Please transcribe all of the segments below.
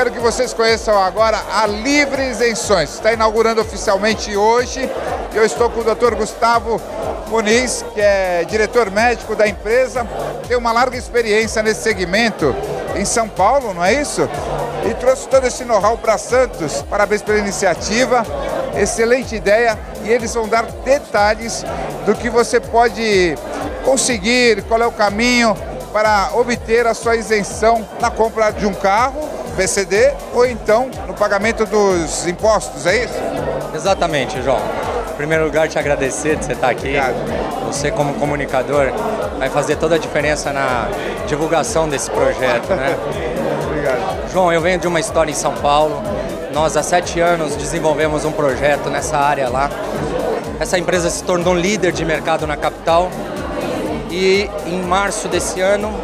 quero que vocês conheçam agora a Livre Isenções. Está inaugurando oficialmente hoje. Eu estou com o Dr. Gustavo Muniz, que é diretor médico da empresa, tem uma larga experiência nesse segmento em São Paulo, não é isso? E trouxe todo esse know-how para Santos. Parabéns pela iniciativa, excelente ideia. E eles vão dar detalhes do que você pode conseguir, qual é o caminho para obter a sua isenção na compra de um carro, PCD, ou então no pagamento dos impostos, é isso? Exatamente, João. Em primeiro lugar, te agradecer de você estar aqui. Obrigado. Você, como comunicador, vai fazer toda a diferença na divulgação desse projeto, né? Obrigado. João, eu venho de uma história em São Paulo. Nós, há sete anos, desenvolvemos um projeto nessa área lá. Essa empresa se tornou líder de mercado na capital. E em março desse ano,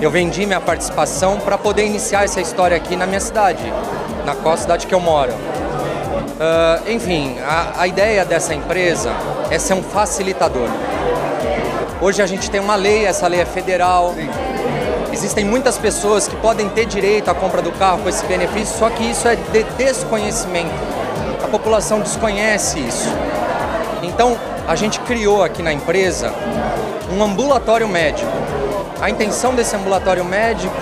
eu vendi minha participação para poder iniciar essa história aqui na minha cidade, na qual cidade que eu moro. Ah, enfim, a, a ideia dessa empresa é ser um facilitador. Hoje a gente tem uma lei, essa lei é federal. Existem muitas pessoas que podem ter direito à compra do carro com esse benefício, só que isso é de desconhecimento. A população desconhece isso. Então, a gente criou aqui na empresa um ambulatório médico. A intenção desse ambulatório médico,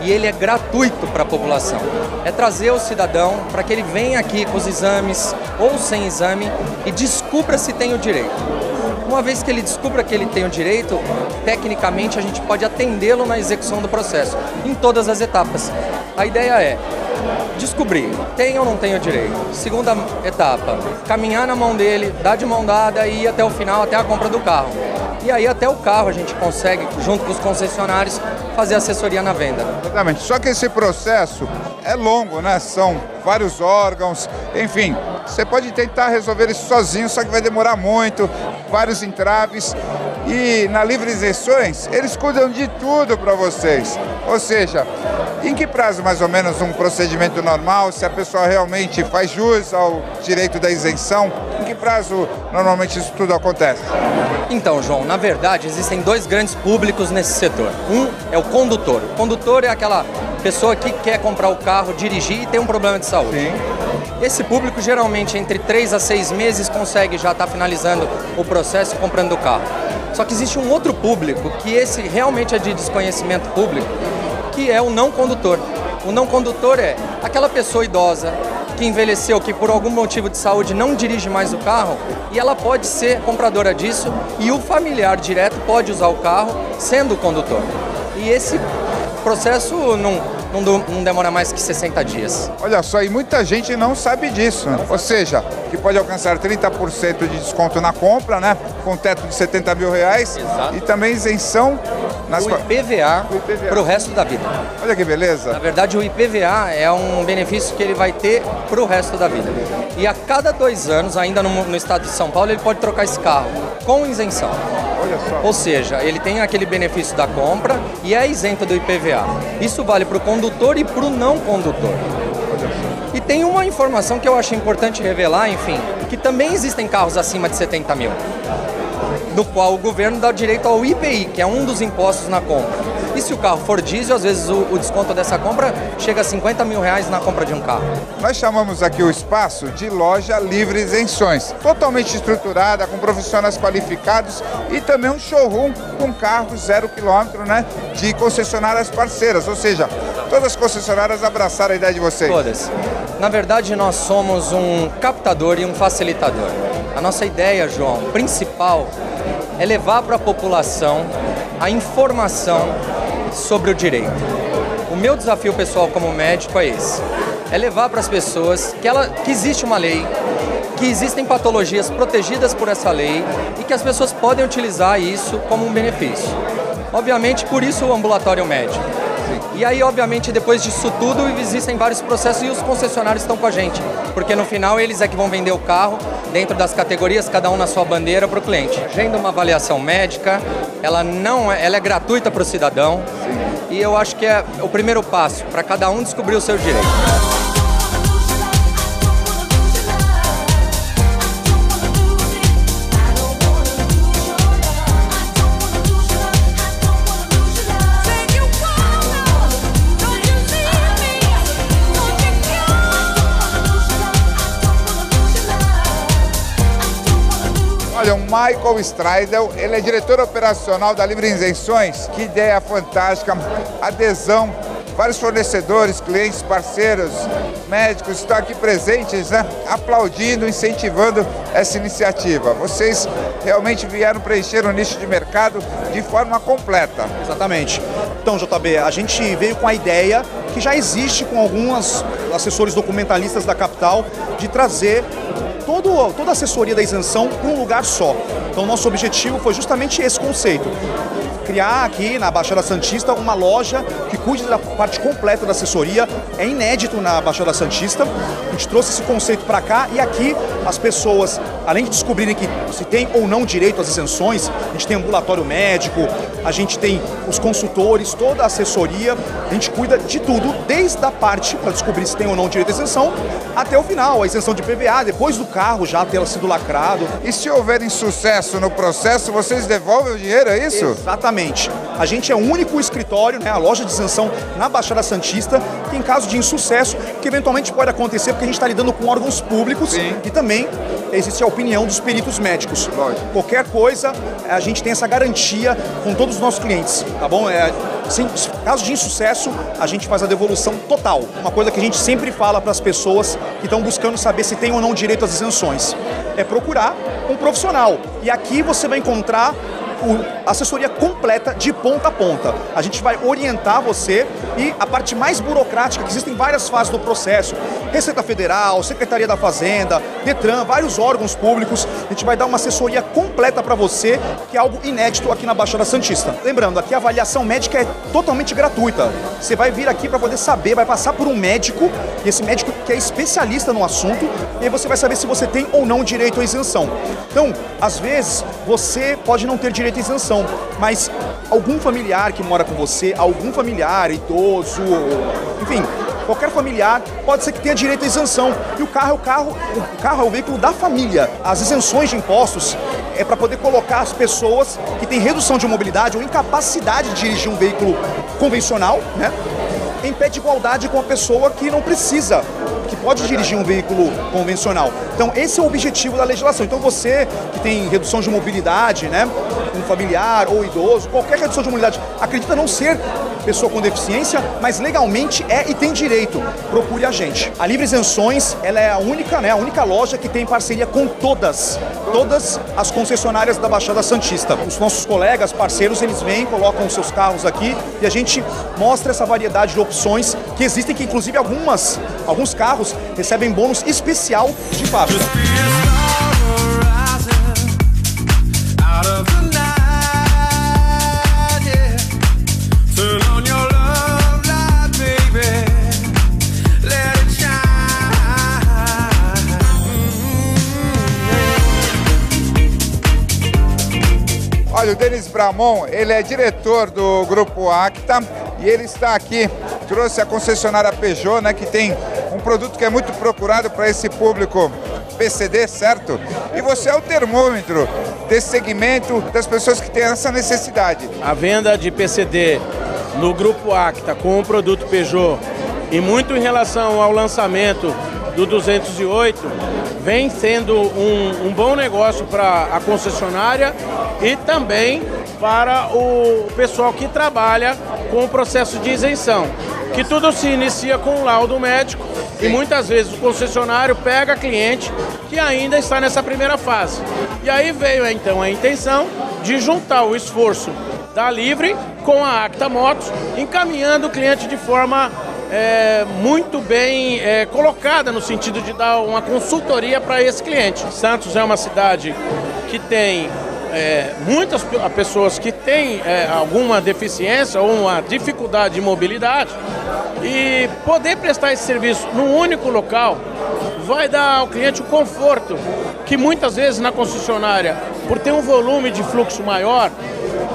e ele é gratuito para a população, é trazer o cidadão para que ele venha aqui com os exames ou sem exame e descubra se tem o direito. Uma vez que ele descubra que ele tem o direito, tecnicamente a gente pode atendê-lo na execução do processo, em todas as etapas. A ideia é descobrir, tem ou não tem o direito. Segunda etapa, caminhar na mão dele, dar de mão dada e ir até o final, até a compra do carro. E aí até o carro a gente consegue, junto com os concessionários, fazer assessoria na venda. Exatamente. Só que esse processo é longo, né? São vários órgãos, enfim. Você pode tentar resolver isso sozinho, só que vai demorar muito, vários entraves. E na Livre Isenções, eles cuidam de tudo para vocês. Ou seja, em que prazo mais ou menos um procedimento normal, se a pessoa realmente faz jus ao direito da isenção, em que prazo normalmente isso tudo acontece? Então, João, na verdade existem dois grandes públicos nesse setor. Um é o condutor. O condutor é aquela pessoa que quer comprar o carro, dirigir e tem um problema de saúde. Sim. Esse público geralmente entre 3 a 6 meses consegue já estar finalizando o processo e comprando o carro. Só que existe um outro público que esse realmente é de desconhecimento público, que é o não condutor. O não condutor é aquela pessoa idosa que envelheceu, que por algum motivo de saúde não dirige mais o carro e ela pode ser compradora disso e o familiar direto pode usar o carro sendo o condutor. E esse processo não, não, du- não demora mais que 60 dias. Olha só, e muita gente não sabe disso. né? Ou seja, que pode alcançar 30% de desconto na compra, né? Com teto de 70 mil reais. Exato. E também isenção nas. O IPVA O IPVA. para o resto da vida. Olha que Na beleza. verdade, o IPVA é um benefício que ele vai ter para o resto da vida. E a cada dois anos, ainda no, no estado de São Paulo, ele pode trocar esse carro com isenção. Ou seja, ele tem aquele benefício da compra e é isento do IPVA. Isso vale para o condutor e para o não condutor. E tem uma informação que eu acho importante revelar, enfim, que também existem carros acima de 70 mil, no qual o governo dá direito ao IPI, que é um dos impostos na compra. E se o carro for diesel, às vezes o, o desconto dessa compra chega a 50 mil reais na compra de um carro. Nós chamamos aqui o espaço de loja livre isenções, totalmente estruturada, com profissionais qualificados e também um showroom com carros zero quilômetro, né? De concessionárias parceiras, ou seja, todas as concessionárias abraçaram a ideia de vocês. Todas. Na verdade, nós somos um captador e um facilitador. A nossa ideia, João, principal é levar para a população a informação sobre o direito. O meu desafio pessoal como médico é esse: é levar para as pessoas que, ela, que existe uma lei, que existem patologias protegidas por essa lei e que as pessoas podem utilizar isso como um benefício. Obviamente, por isso o ambulatório médico. E aí, obviamente, depois disso tudo, existem vários processos e os concessionários estão com a gente. Porque no final eles é que vão vender o carro dentro das categorias, cada um na sua bandeira para o cliente. Agenda uma avaliação médica, ela não é, ela é gratuita para o cidadão. E eu acho que é o primeiro passo para cada um descobrir o seu direito. Olha, o Michael Streidel, ele é diretor operacional da Livre Isenções. Que ideia fantástica, adesão vários fornecedores, clientes, parceiros, médicos estão aqui presentes, né, aplaudindo, incentivando essa iniciativa. Vocês realmente vieram preencher o nicho de mercado de forma completa. Exatamente. Então, JB, a gente veio com a ideia que já existe com alguns assessores documentalistas da capital de trazer todo, toda a assessoria da isenção para um lugar só. Então, nosso objetivo foi justamente esse conceito criar aqui na Baixada Santista uma loja que cuide da parte completa da assessoria. É inédito na Baixada Santista. A gente trouxe esse conceito para cá e aqui as pessoas, além de descobrirem que se tem ou não direito às isenções, a gente tem ambulatório médico, a gente tem os consultores, toda a assessoria, a gente cuida de tudo, desde a parte para descobrir se tem ou não direito à isenção, até o final, a isenção de PVA, depois do carro já ter sido lacrado. E se houver insucesso no processo, vocês devolvem o dinheiro, é isso? Exatamente. A gente é o único escritório, né, a loja de isenção na Baixada Santista, que em caso de insucesso, que eventualmente pode acontecer porque a gente está lidando com órgãos públicos Sim. e também existe a opinião dos peritos médicos. Qualquer coisa, a gente tem essa garantia com todos os nossos clientes, tá bom? É, sim, caso de insucesso, a gente faz a devolução total. Uma coisa que a gente sempre fala para as pessoas que estão buscando saber se tem ou não direito às isenções. É procurar um profissional. E aqui você vai encontrar assessoria completa de ponta a ponta. A gente vai orientar você e a parte mais burocrática, que existem várias fases do processo, Receita Federal, Secretaria da Fazenda, Detran, vários órgãos públicos, a gente vai dar uma assessoria completa para você, que é algo inédito aqui na Baixada Santista. Lembrando, aqui a avaliação médica é totalmente gratuita. Você vai vir aqui para poder saber, vai passar por um médico, e esse médico que é especialista no assunto, e aí você vai saber se você tem ou não direito à isenção. Então, às vezes, você pode não ter direito à isenção, mas algum familiar que mora com você, algum familiar, idoso, enfim, qualquer familiar pode ser que tenha direito à isenção. E o carro é o carro, o carro é o veículo da família. As isenções de impostos é para poder colocar as pessoas que têm redução de mobilidade ou incapacidade de dirigir um veículo convencional, né? Em pé de igualdade com a pessoa que não precisa que pode dirigir um veículo convencional. Então, esse é o objetivo da legislação. Então, você que tem redução de mobilidade, né, um familiar ou idoso, qualquer redução de mobilidade, acredita não ser pessoa com deficiência, mas legalmente é e tem direito. Procure a gente. A Livre Isenções, ela é a única, né, a única loja que tem parceria com todas, todas as concessionárias da Baixada Santista. Os nossos colegas, parceiros, eles vêm, colocam seus carros aqui e a gente mostra essa variedade de opções que existem, que inclusive algumas, alguns carros recebem bônus especial de fábrica. Olha, o Denis Bramon, ele é diretor do Grupo Acta e ele está aqui, trouxe a concessionária Peugeot, né, que tem um produto que é muito procurado para esse público PCD, certo? E você é o termômetro desse segmento das pessoas que têm essa necessidade. A venda de PCD no Grupo Acta com o produto Peugeot e muito em relação ao lançamento do 208 vem sendo um, um bom negócio para a concessionária e também para o pessoal que trabalha com o processo de isenção. Que tudo se inicia com um laudo médico e muitas vezes o concessionário pega cliente que ainda está nessa primeira fase. E aí veio então a intenção de juntar o esforço da Livre com a Acta Motos, encaminhando o cliente de forma é, muito bem é, colocada no sentido de dar uma consultoria para esse cliente. Santos é uma cidade que tem é, muitas pessoas que têm é, alguma deficiência ou uma dificuldade de mobilidade e poder prestar esse serviço num único local vai dar ao cliente o conforto que muitas vezes na concessionária, por ter um volume de fluxo maior,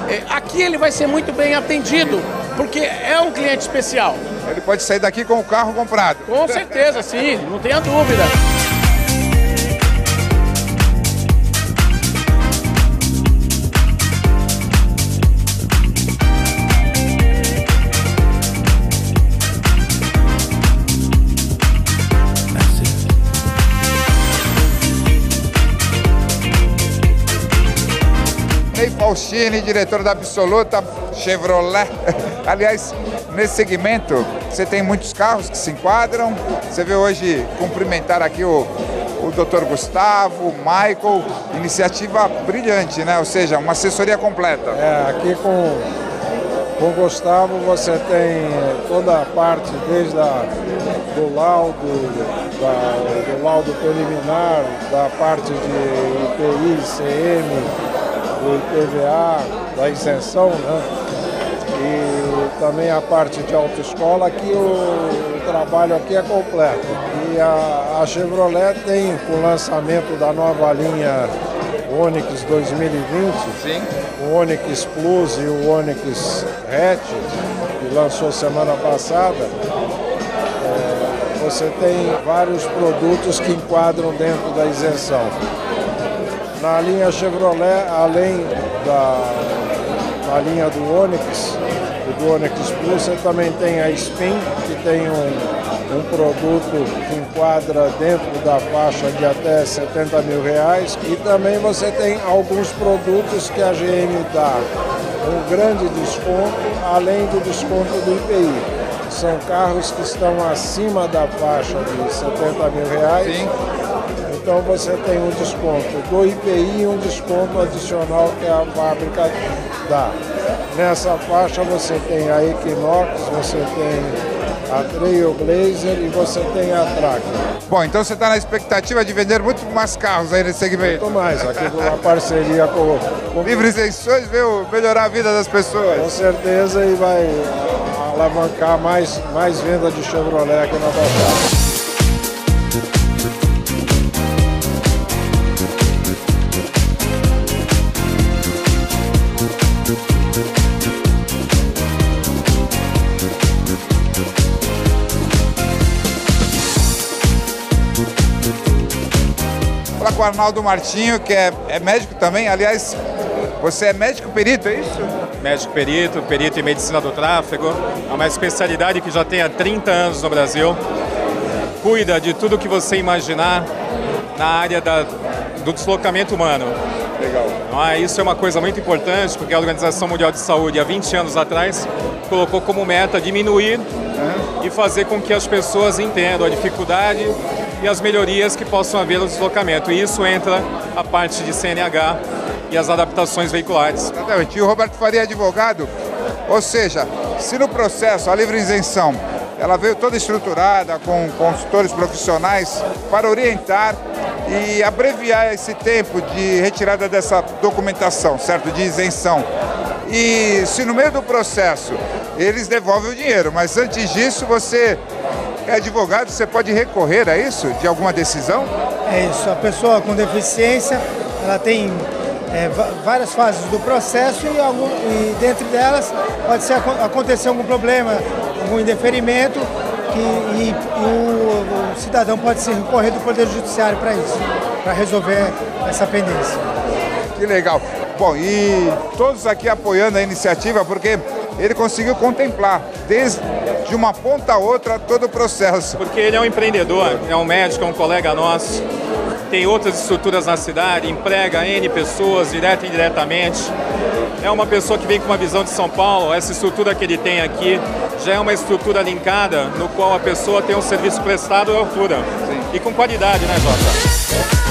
é, aqui ele vai ser muito bem atendido, porque é um cliente especial. Ele pode sair daqui com o carro comprado. Com certeza, sim, não tenha dúvida. Faustini, diretor da Absoluta Chevrolet. Aliás, nesse segmento, você tem muitos carros que se enquadram. Você vê hoje cumprimentar aqui o, o Dr. Gustavo, o Michael, iniciativa brilhante, né? Ou seja, uma assessoria completa. É, aqui com, com o Gustavo você tem toda a parte desde a, do laudo, da, do laudo preliminar, da parte de IPI, CM, do IPVA, da isenção, né? E também a parte de autoescola, que o, o trabalho aqui é completo. E a, a Chevrolet tem, com o lançamento da nova linha Onix 2020, Sim. o Onix Plus e o Onix Hatch, que lançou semana passada, é, você tem vários produtos que enquadram dentro da isenção. Na linha Chevrolet, além da, da linha do Onix e do Onix Plus, você também tem a Spin, que tem um, um produto que enquadra dentro da faixa de até 70 mil reais. E também você tem alguns produtos que a GM dá um grande desconto, além do desconto do IPI. São carros que estão acima da faixa de 70 mil reais. Sim. Então você tem um desconto do IPI e um desconto adicional que a fábrica dá. Nessa faixa você tem a Equinox, você tem a Trailblazer e você tem a Tracker. Bom, então você está na expectativa de vender muito mais carros aí nesse segmento. Muito mais, aqui com uma parceria com, com Livres Isenções veio melhorar a vida das com pessoas. certeza e vai alavancar mais, mais venda de Chevrolet aqui na Baixada. Arnaldo Martinho, que é, é médico também. Aliás, você é médico perito, é isso? médico perito, perito em medicina do tráfego. É uma especialidade que já tem há 30 anos no Brasil. Cuida de tudo que você imaginar na área da, do deslocamento humano. Legal. É? Isso é uma coisa muito importante, porque a Organização Mundial de Saúde, há 20 anos atrás, colocou como meta diminuir e fazer com que as pessoas entendam a dificuldade e as melhorias que possam haver no deslocamento. E isso entra a parte de CNH e as adaptações veiculares. Exatamente. E o Roberto Faria é advogado, ou seja, se no processo a livre isenção ela veio toda estruturada com consultores profissionais para orientar e abreviar esse tempo de retirada dessa documentação, certo? De isenção. E se no meio do processo eles devolvem o dinheiro, mas antes disso você é advogado, você pode recorrer a isso, de alguma decisão? É isso, a pessoa com deficiência, ela tem é, várias fases do processo e, algum, e dentro delas pode ser, acon- acontecer algum problema, algum indeferimento que, e, e o, o cidadão pode se recorrer do Poder Judiciário para isso, para resolver essa pendência. Que legal. Bom, e todos aqui apoiando a iniciativa, porque ele conseguiu contemplar, desde de uma ponta a outra, todo o processo. Porque ele é um empreendedor, é um médico, é um colega nosso, tem outras estruturas na cidade, emprega N pessoas, direta e indiretamente. É uma pessoa que vem com uma visão de São Paulo, essa estrutura que ele tem aqui já é uma estrutura linkada no qual a pessoa tem um serviço prestado à altura. E com qualidade, né, Jota?